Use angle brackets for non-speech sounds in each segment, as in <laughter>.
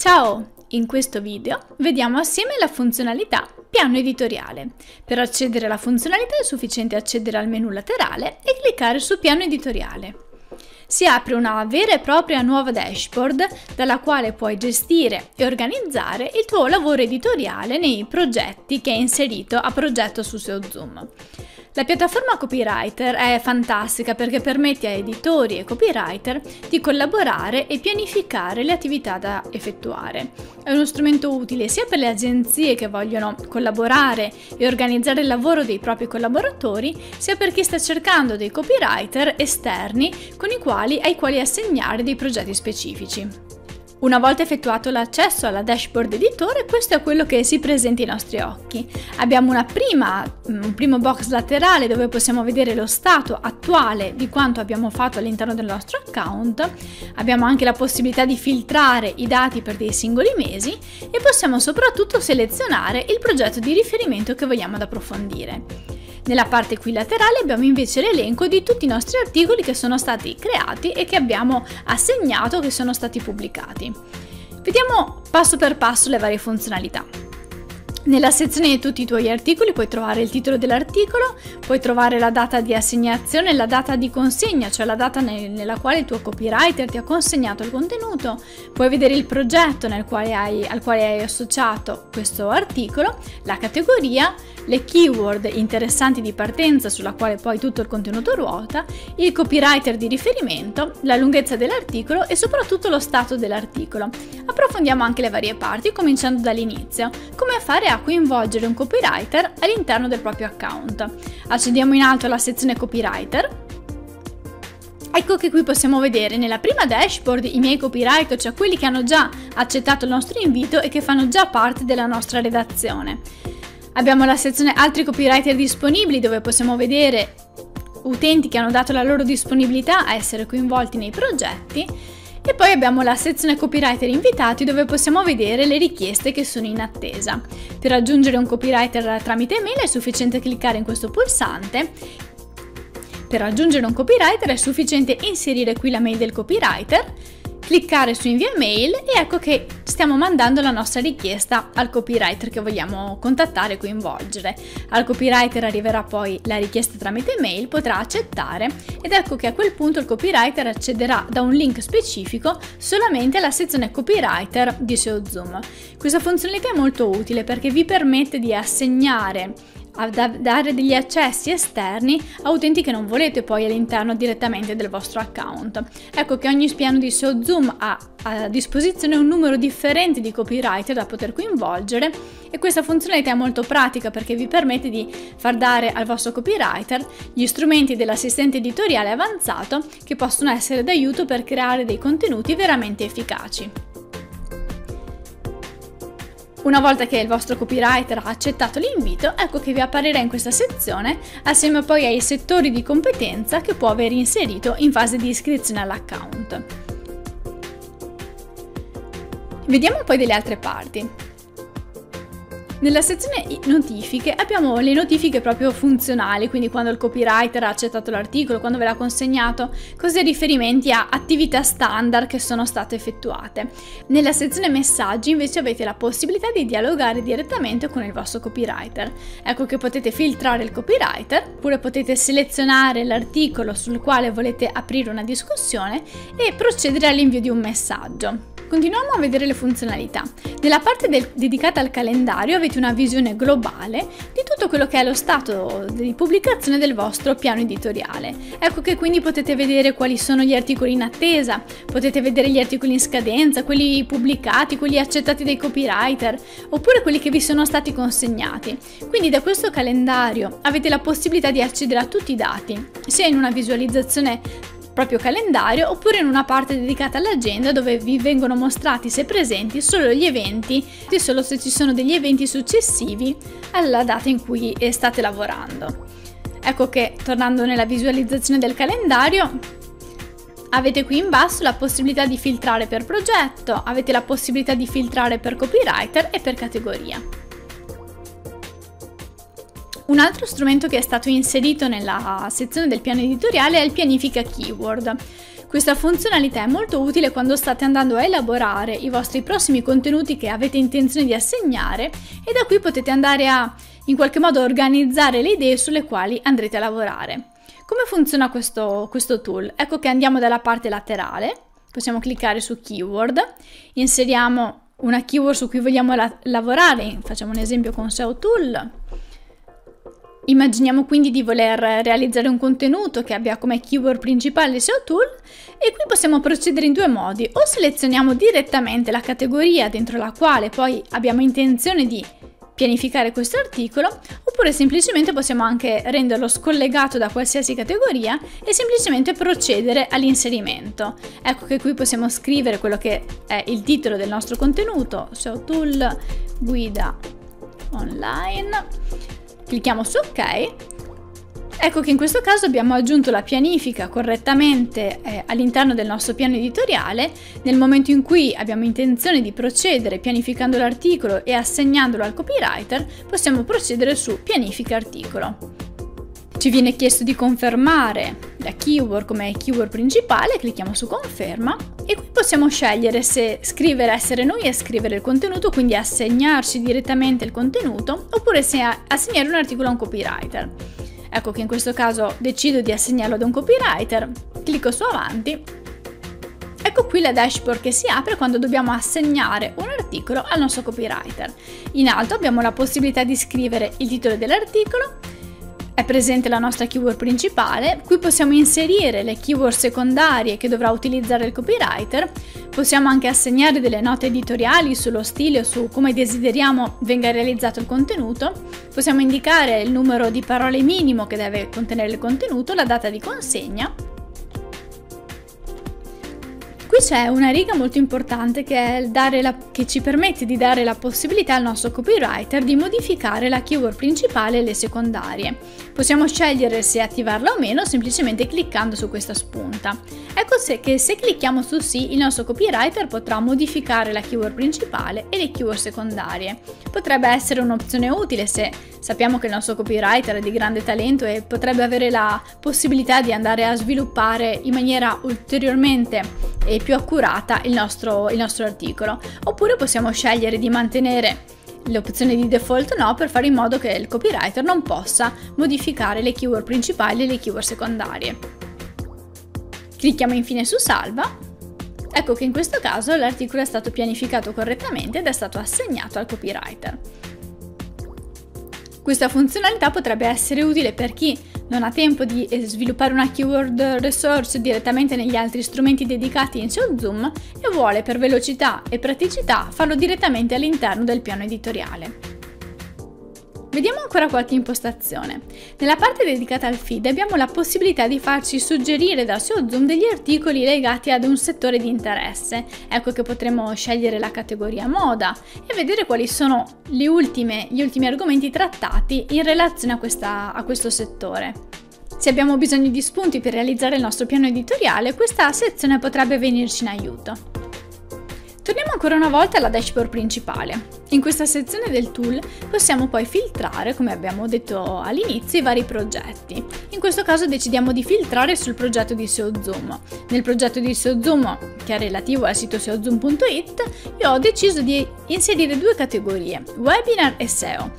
Ciao! In questo video vediamo assieme la funzionalità piano editoriale. Per accedere alla funzionalità è sufficiente accedere al menu laterale e cliccare su piano editoriale. Si apre una vera e propria nuova dashboard dalla quale puoi gestire e organizzare il tuo lavoro editoriale nei progetti che hai inserito a progetto su SEO Zoom. La piattaforma Copywriter è fantastica perché permette a editori e copywriter di collaborare e pianificare le attività da effettuare. È uno strumento utile sia per le agenzie che vogliono collaborare e organizzare il lavoro dei propri collaboratori, sia per chi sta cercando dei copywriter esterni con i quali, ai quali assegnare dei progetti specifici. Una volta effettuato l'accesso alla dashboard editore, questo è quello che si presenta ai nostri occhi. Abbiamo prima, mm, un primo box laterale dove possiamo vedere lo stato attuale di quanto abbiamo fatto all'interno del nostro account, abbiamo anche la possibilità di filtrare i dati per dei singoli mesi e possiamo soprattutto selezionare il progetto di riferimento che vogliamo approfondire. Nella parte qui laterale abbiamo invece l'elenco di tutti i nostri articoli che sono stati creati e che abbiamo assegnato che sono stati pubblicati. Vediamo passo per passo le varie funzionalità. Nella sezione di tutti i tuoi articoli puoi trovare il titolo dell'articolo, puoi trovare la data di assegnazione la data di consegna, cioè la data nella quale il tuo copywriter ti ha consegnato il contenuto, puoi vedere il progetto quale hai, al quale hai associato questo articolo, la categoria, le keyword interessanti di partenza sulla quale poi tutto il contenuto ruota, il copywriter di riferimento, la lunghezza dell'articolo e soprattutto lo stato dell'articolo. Approfondiamo anche le varie parti, cominciando dall'inizio, come fare a coinvolgere un copywriter all'interno del proprio account. Accendiamo in alto alla sezione copywriter Ecco che qui possiamo vedere nella prima dashboard i miei copywriter, cioè quelli che hanno già accettato il nostro invito e che fanno già parte della nostra redazione. Abbiamo la sezione altri copywriter disponibili dove possiamo vedere utenti che hanno dato la loro disponibilità a essere coinvolti nei progetti e poi abbiamo la sezione copywriter invitati dove possiamo vedere le richieste che sono in attesa. Per aggiungere un copywriter tramite email è sufficiente cliccare in questo pulsante. Per aggiungere un copywriter è sufficiente inserire qui la mail del copywriter cliccare su invia mail e ecco che stiamo mandando la nostra richiesta al copywriter che vogliamo contattare e coinvolgere. Al copywriter arriverà poi la richiesta tramite mail, potrà accettare ed ecco che a quel punto il copywriter accederà da un link specifico solamente alla sezione copywriter di SEO Zoom. Questa funzionalità è molto utile perché vi permette di assegnare a dare degli accessi esterni a utenti che non volete poi all'interno direttamente del vostro account. Ecco che ogni piano di SEO Zoom ha a disposizione un numero differente di copywriter da poter coinvolgere e questa funzionalità è molto pratica perché vi permette di far dare al vostro copywriter gli strumenti dell'assistente editoriale avanzato che possono essere d'aiuto per creare dei contenuti veramente efficaci. Una volta che il vostro copywriter ha accettato l'invito, ecco che vi apparirà in questa sezione assieme poi ai settori di competenza che può aver inserito in fase di iscrizione all'account. Vediamo poi delle altre parti. Nella sezione notifiche abbiamo le notifiche proprio funzionali, quindi quando il copywriter ha accettato l'articolo, quando ve l'ha consegnato, così riferimenti a attività standard che sono state effettuate. Nella sezione messaggi invece avete la possibilità di dialogare direttamente con il vostro copywriter. Ecco che potete filtrare il copywriter, oppure potete selezionare l'articolo sul quale volete aprire una discussione e procedere all'invio di un messaggio. Continuiamo a vedere le funzionalità. Nella parte del, dedicata al calendario avete una visione globale di tutto quello che è lo stato di pubblicazione del vostro piano editoriale. Ecco che quindi potete vedere quali sono gli articoli in attesa, potete vedere gli articoli in scadenza, quelli pubblicati, quelli accettati dai copywriter, oppure quelli che vi sono stati consegnati. Quindi da questo calendario avete la possibilità di accedere a tutti i dati, sia in una visualizzazione proprio calendario oppure in una parte dedicata all'agenda dove vi vengono mostrati se presenti solo gli eventi e solo se ci sono degli eventi successivi alla data in cui state lavorando. Ecco che tornando nella visualizzazione del calendario avete qui in basso la possibilità di filtrare per progetto, avete la possibilità di filtrare per copywriter e per categoria. Un altro strumento che è stato inserito nella sezione del piano editoriale è il pianifica keyword. Questa funzionalità è molto utile quando state andando a elaborare i vostri prossimi contenuti che avete intenzione di assegnare e da qui potete andare a in qualche modo organizzare le idee sulle quali andrete a lavorare. Come funziona questo, questo tool? Ecco che andiamo dalla parte laterale, possiamo cliccare su keyword, inseriamo una keyword su cui vogliamo la lavorare, facciamo un esempio con SEO Tool. Immaginiamo quindi di voler realizzare un contenuto che abbia come keyword principale SEO Tool e qui possiamo procedere in due modi. O selezioniamo direttamente la categoria dentro la quale poi abbiamo intenzione di pianificare questo articolo oppure semplicemente possiamo anche renderlo scollegato da qualsiasi categoria e semplicemente procedere all'inserimento. Ecco che qui possiamo scrivere quello che è il titolo del nostro contenuto, SEO Tool Guida Online, clicchiamo su ok Ecco che in questo caso abbiamo aggiunto la pianifica correttamente eh, all'interno del nostro piano editoriale. Nel momento in cui abbiamo intenzione di procedere pianificando l'articolo e assegnandolo al copywriter, possiamo procedere su pianifica articolo. Ci viene chiesto di confermare la keyword come keyword principale, clicchiamo su conferma e possiamo scegliere se scrivere essere noi a scrivere il contenuto, quindi assegnarci direttamente il contenuto, oppure se assegnare un articolo a un copywriter. Ecco che in questo caso decido di assegnarlo ad un copywriter, clicco su avanti. Ecco qui la dashboard che si apre quando dobbiamo assegnare un articolo al nostro copywriter. In alto abbiamo la possibilità di scrivere il titolo dell'articolo, è presente la nostra keyword principale, qui possiamo inserire le keyword secondarie che dovrà utilizzare il copywriter, possiamo anche assegnare delle note editoriali sullo stile o su come desideriamo venga realizzato il contenuto, possiamo indicare il numero di parole minimo che deve contenere il contenuto, la data di consegna c'è una riga molto importante che, la, che, ci permette di dare la possibilità al nostro copywriter di modificare la keyword principale e le secondarie. Possiamo scegliere se attivarla o meno semplicemente cliccando su questa spunta. Ecco se, che se clicchiamo su sì il nostro copywriter potrà modificare la keyword principale e le keyword secondarie. Potrebbe essere un'opzione utile se sappiamo che il nostro copywriter è di grande talento e potrebbe avere la possibilità di andare a sviluppare in maniera ulteriormente e più accurata il nostro, il nostro articolo. Oppure possiamo scegliere di mantenere l'opzione di default no per fare in modo che il copywriter non possa modificare le keyword principali e le keyword secondarie. Clicchiamo infine su salva. Ecco che in questo caso l'articolo è stato pianificato correttamente ed è stato assegnato al copywriter. Questa funzionalità potrebbe essere utile per chi non ha tempo di eh, sviluppare una keyword resource direttamente negli altri strumenti dedicati in SEO Zoom e vuole per velocità e praticità farlo direttamente all'interno del piano editoriale. Vediamo ancora qualche impostazione. Nella parte dedicata al feed abbiamo la possibilità di farci suggerire da SEO Zoom degli articoli legati ad un settore di interesse. Ecco che potremo scegliere la categoria moda e vedere quali sono ultime, gli ultimi argomenti trattati in relazione a, questa, a questo settore. Se abbiamo bisogno di spunti per realizzare il nostro piano editoriale, questa sezione potrebbe venirci in aiuto. Torniamo ancora una volta alla dashboard principale. In questa sezione del tool possiamo poi filtrare, come abbiamo detto all'inizio, i vari progetti. In questo caso decidiamo di filtrare sul progetto di SEO Zoom. Nel progetto di SEO Zoom, che è relativo al sito seozoom.it, io ho deciso di inserire due categorie, webinar e SEO.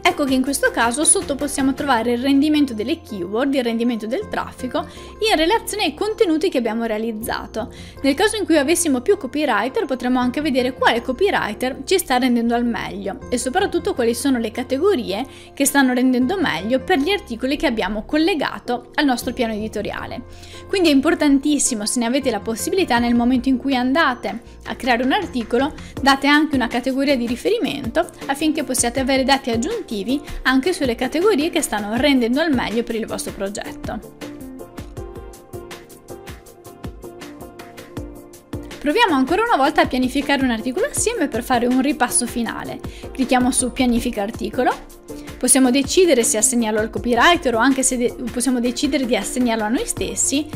Ecco che in questo caso sotto possiamo trovare il rendimento delle keyword, il rendimento del traffico in relazione ai contenuti che abbiamo realizzato. Nel caso in cui avessimo più copywriter potremmo anche vedere quale copywriter ci sta rendendo al meglio e soprattutto quali sono le categorie che stanno rendendo meglio per gli articoli che abbiamo collegato al nostro piano editoriale. Quindi è importantissimo se ne avete la possibilità nel momento in cui andate a creare un articolo date anche una categoria di riferimento affinché possiate avere dati aggiuntivi aggiuntivi anche sulle categorie che stanno rendendo al meglio per il vostro progetto. Proviamo ancora una volta a pianificare un articolo assieme per fare un ripasso finale. Clicchiamo su pianifica articolo, possiamo decidere se assegnarlo al copywriter o anche se de possiamo decidere di assegnarlo a noi stessi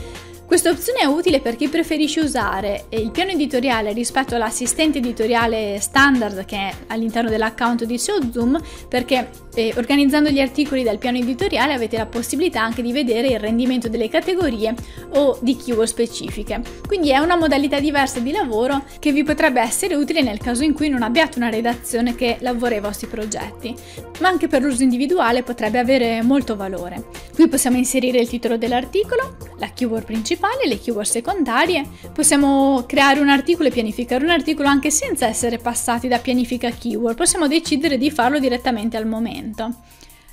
Questa opzione è utile per chi preferisce usare il piano editoriale rispetto all'assistente editoriale standard che è all'interno dell'account di SEO Zoom perché eh, organizzando gli articoli dal piano editoriale avete la possibilità anche di vedere il rendimento delle categorie o di keyword specifiche. Quindi è una modalità diversa di lavoro che vi potrebbe essere utile nel caso in cui non abbiate una redazione che lavora i vostri progetti, ma anche per l'uso individuale potrebbe avere molto valore. Qui possiamo inserire il titolo dell'articolo, la keyword principale, principali le keyword secondarie. Possiamo creare un articolo e pianificare un articolo anche senza essere passati da pianifica keyword, possiamo decidere di farlo direttamente al momento.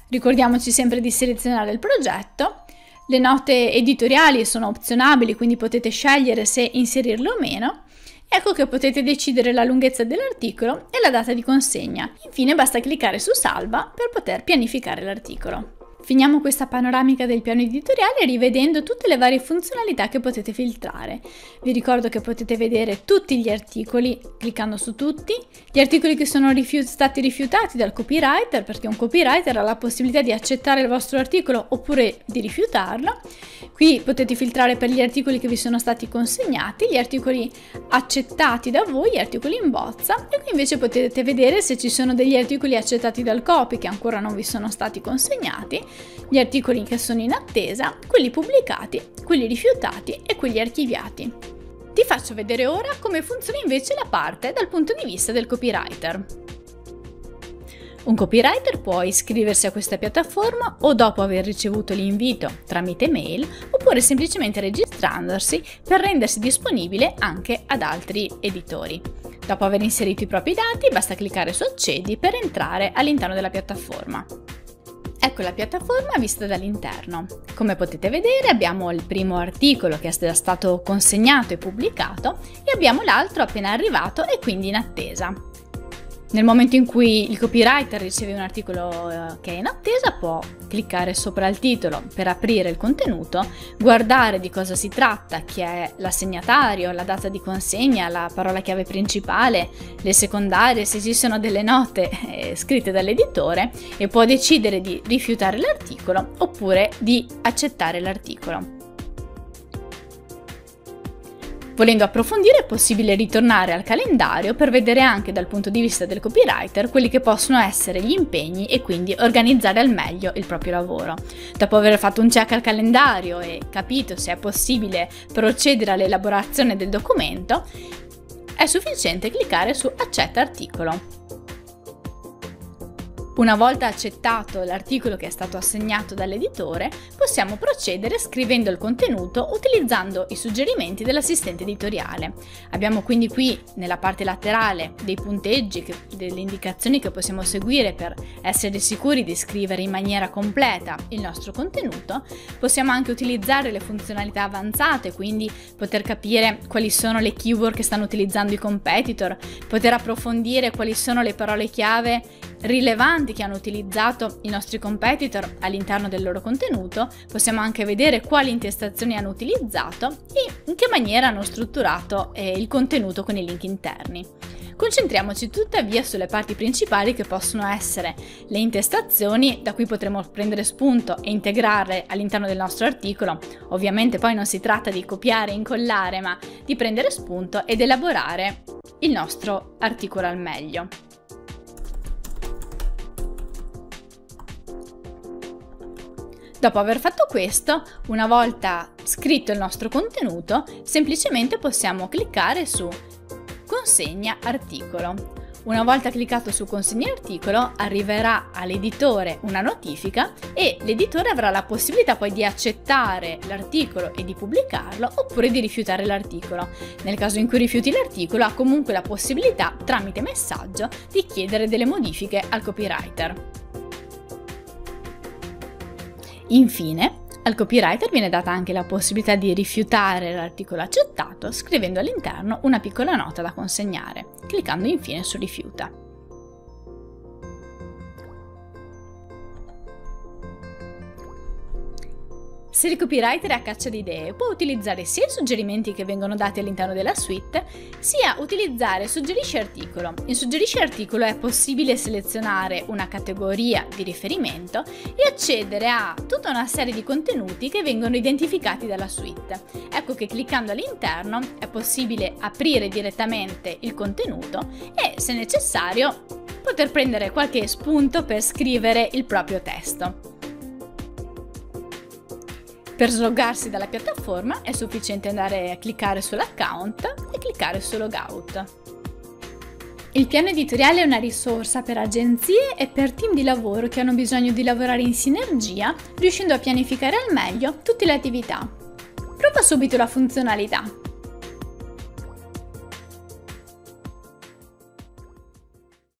Ricordiamoci sempre di selezionare il progetto. Le note editoriali sono opzionabili, quindi potete scegliere se inserirle o meno. Ecco che potete decidere la lunghezza dell'articolo e la data di consegna. Infine basta cliccare su salva per poter pianificare l'articolo. Finiamo questa panoramica del piano editoriale rivedendo tutte le varie funzionalità che potete filtrare. Vi ricordo che potete vedere tutti gli articoli cliccando su tutti, gli articoli che sono rifiut- stati rifiutati dal copywriter, perché un copywriter ha la possibilità di accettare il vostro articolo oppure di rifiutarlo. Qui potete filtrare per gli articoli che vi sono stati consegnati, gli articoli accettati da voi, gli articoli in bozza e qui invece potete vedere se ci sono degli articoli accettati dal copy che ancora non vi sono stati consegnati gli articoli che sono in attesa, quelli pubblicati, quelli rifiutati e quelli archiviati. Ti faccio vedere ora come funziona invece la parte dal punto di vista del copywriter. Un copywriter può iscriversi a questa piattaforma o dopo aver ricevuto l'invito tramite mail oppure semplicemente registrandosi per rendersi disponibile anche ad altri editori. Dopo aver inserito i propri dati basta cliccare su accedi per entrare all'interno della piattaforma. Ecco la piattaforma vista dall'interno. Come potete vedere abbiamo il primo articolo che è stato consegnato e pubblicato e abbiamo l'altro appena arrivato e quindi in attesa. Nel momento in cui il copywriter riceve un articolo eh, che è in attesa può cliccare sopra il titolo per aprire il contenuto, guardare di cosa si tratta, chi è l'assegnatario, la data di consegna, la parola chiave principale, le secondarie, se ci sono delle note <laughs> eh, scritte dall'editore e può decidere di rifiutare l'articolo oppure di accettare l'articolo. Volendo approfondire è possibile ritornare al calendario per vedere anche dal punto di vista del copywriter quelli che possono essere gli impegni e quindi organizzare al meglio il proprio lavoro. Dopo aver fatto un check al calendario e capito se è possibile procedere all'elaborazione del documento, è sufficiente cliccare su accetta articolo. Una volta accettato l'articolo che è stato assegnato dall'editore, possiamo procedere scrivendo il contenuto utilizzando i suggerimenti dell'assistente editoriale. Abbiamo quindi qui nella parte laterale dei punteggi, che, delle indicazioni che possiamo seguire per essere sicuri di scrivere in maniera completa il nostro contenuto. Possiamo anche utilizzare le funzionalità avanzate, quindi poter capire quali sono le keyword che stanno utilizzando i competitor, poter approfondire quali sono le parole chiave rilevanti che hanno utilizzato i nostri competitor all'interno del loro contenuto, possiamo anche vedere quali intestazioni hanno utilizzato e in che maniera hanno strutturato eh, il contenuto con i link interni. Concentriamoci tuttavia sulle parti principali che possono essere le intestazioni, da cui potremo prendere spunto e integrarle all'interno del nostro articolo. Ovviamente poi non si tratta di copiare e incollare, ma di prendere spunto ed elaborare il nostro articolo al meglio. Dopo aver fatto questo, una volta scritto il nostro contenuto, semplicemente possiamo cliccare su Consegna articolo. Una volta cliccato su consegna articolo arriverà all'editore una notifica e l'editore avrà la possibilità poi di accettare l'articolo e di pubblicarlo oppure di rifiutare l'articolo. Nel caso in cui rifiuti l'articolo ha comunque la possibilità tramite messaggio di chiedere delle modifiche al copywriter. Infine, al copywriter viene data anche la possibilità di rifiutare l'articolo accettato scrivendo all'interno una piccola nota da consegnare, cliccando infine su rifiuta. Se il copywriter è a caccia di idee, può utilizzare sia i suggerimenti che vengono dati all'interno della suite, sia utilizzare Suggerisci articolo. In Suggerisci articolo è possibile selezionare una categoria di riferimento e accedere a tutta una serie di contenuti che vengono identificati dalla suite. Ecco che cliccando all'interno è possibile aprire direttamente il contenuto e, se necessario, poter prendere qualche spunto per scrivere il proprio testo. Per sloggarsi dalla piattaforma è sufficiente andare a cliccare sull'account e cliccare su Logout. Il piano editoriale è una risorsa per agenzie e per team di lavoro che hanno bisogno di lavorare in sinergia, riuscendo a pianificare al meglio tutte le attività. Prova subito la funzionalità.